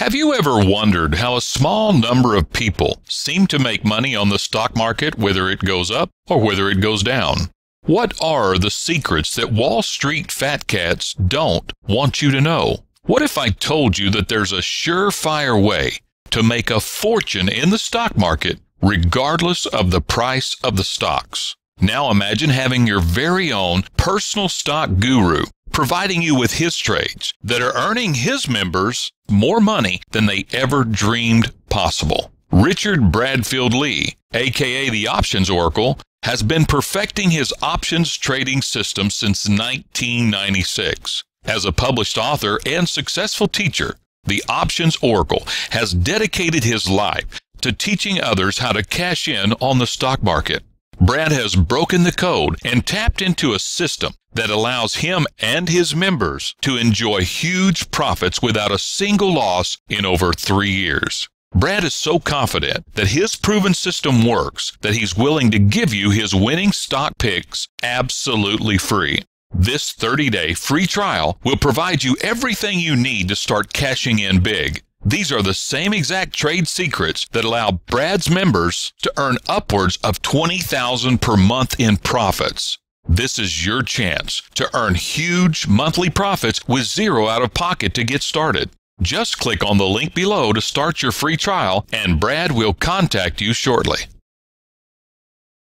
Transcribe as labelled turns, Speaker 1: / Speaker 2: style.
Speaker 1: Have you ever wondered how a small number of people seem to make money on the stock market, whether it goes up or whether it goes down? What are the secrets that Wall Street fat cats don't want you to know? What if I told you that there's a surefire way to make a fortune in the stock market regardless of the price of the stocks? Now imagine having your very own personal stock guru providing you with his trades that are earning his members more money than they ever dreamed possible. Richard Bradfield Lee, aka the Options Oracle, has been perfecting his options trading system since 1996. As a published author and successful teacher, the Options Oracle has dedicated his life to teaching others how to cash in on the stock market. Brad has broken the code and tapped into a system that allows him and his members to enjoy huge profits without a single loss in over three years. Brad is so confident that his proven system works that he's willing to give you his winning stock picks absolutely free. This 30 day free trial will provide you everything you need to start cashing in big. These are the same exact trade secrets that allow Brad's members to earn upwards of 20,000 per month in profits. This is your chance to earn huge monthly profits with zero out of pocket to get started. Just click on the link below to start your free trial and Brad will contact you shortly.